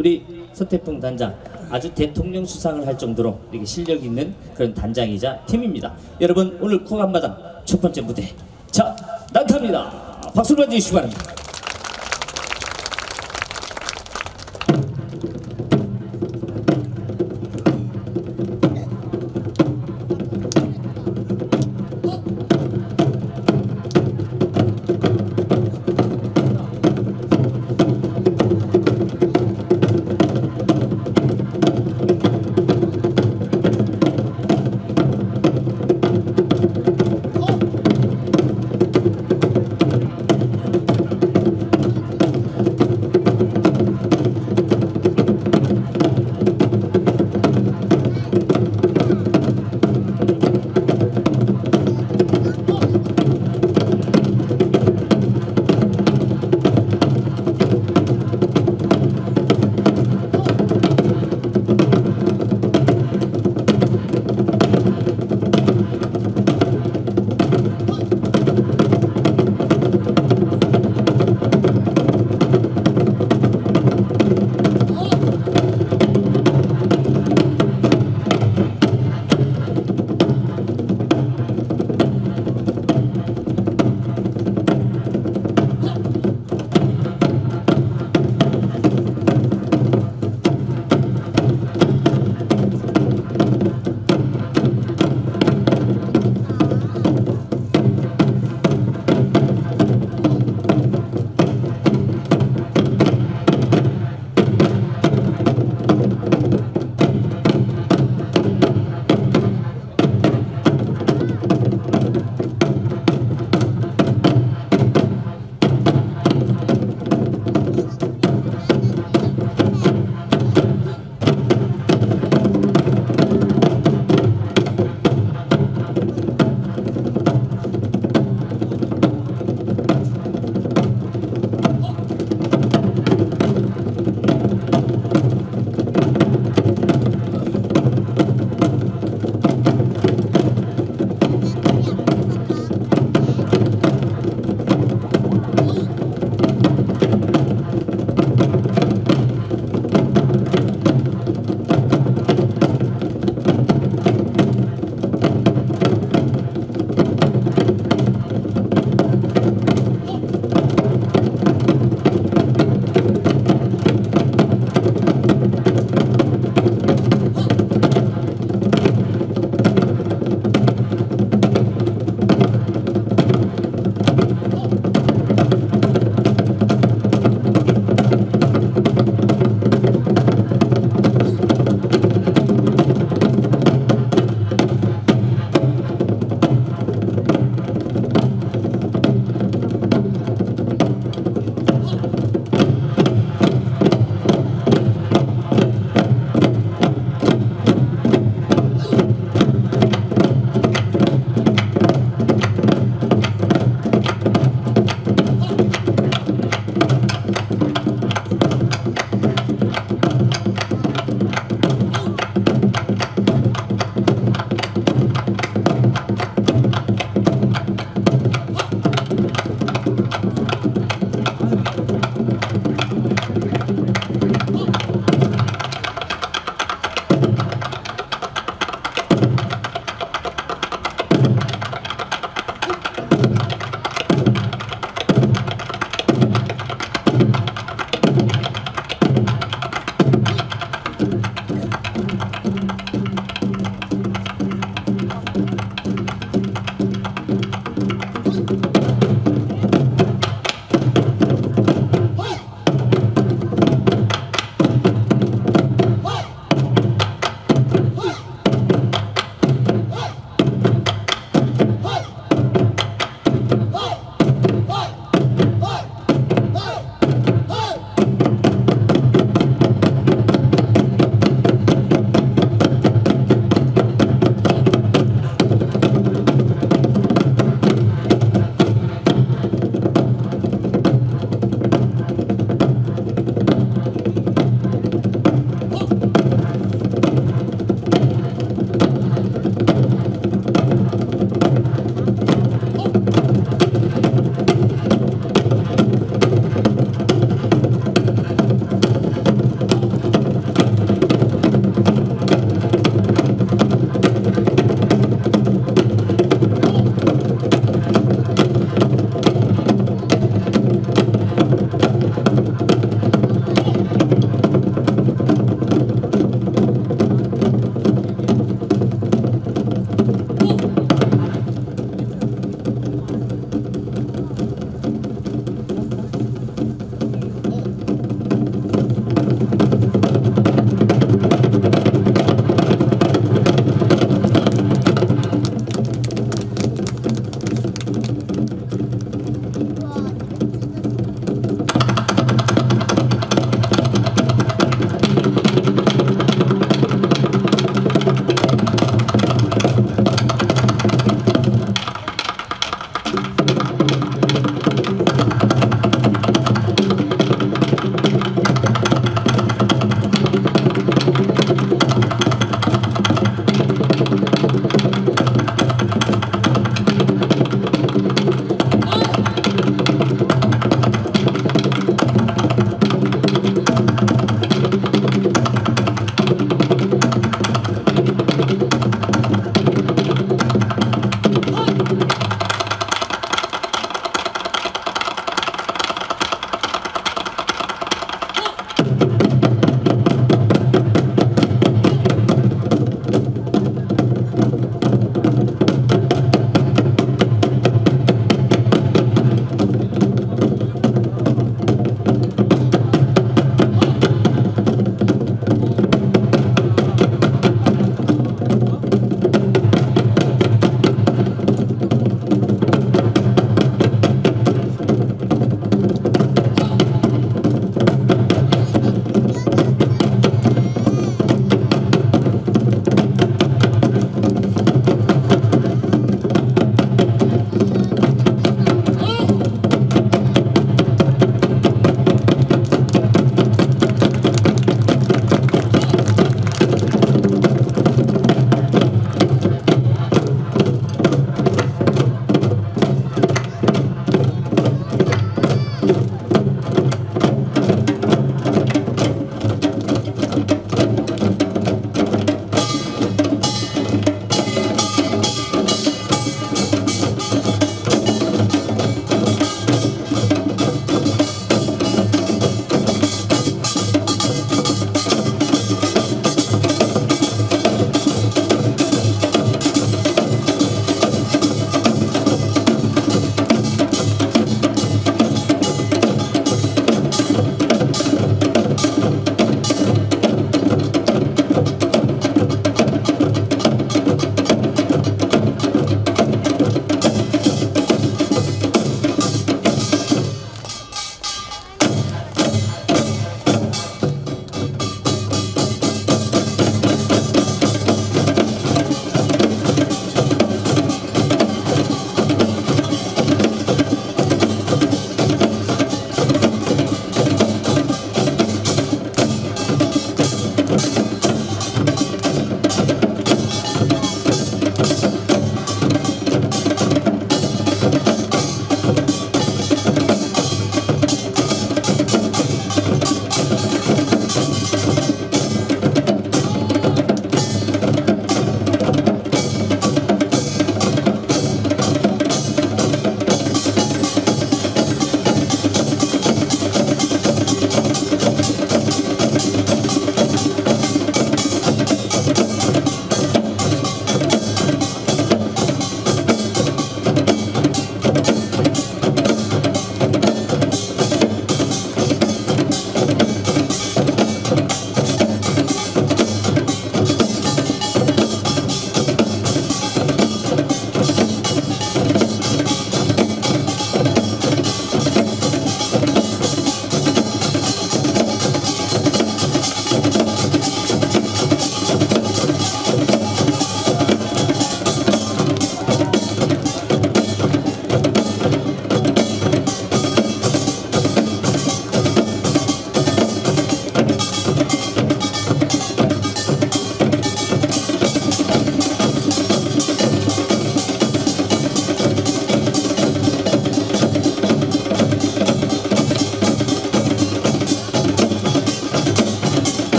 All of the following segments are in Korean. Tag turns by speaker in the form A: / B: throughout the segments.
A: 우리 서태풍 단장 아주 대통령 수상을 할 정도로 이렇게 실력 있는 그런 단장이자 팀입니다. 여러분 오늘 구간마당 첫 번째 무대 자 난타입니다. 박수를 해주시기 바랍니다.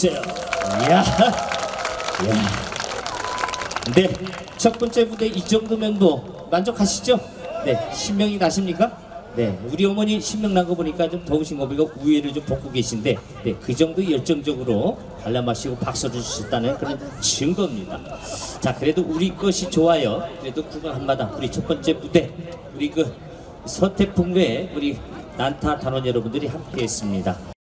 A: 주세요. 이야. 이야. 네. 첫 번째 무대 이 정도면 뭐 만족하시죠? 네. 신명이 나십니까? 네. 우리 어머니 신명 난 거 보니까 좀 더우신 거 보니까 우위를 좀 벗고 계신데 네. 그 정도 열정적으로 관람하시고 박수 주셨다는 그런 증거입니다. 자, 그래도 우리 것이 좋아요. 그래도 구강 한마당 우리 첫 번째 무대 우리 그 서태풍 외에 우리 난타 단원 여러분들이 함께했습니다.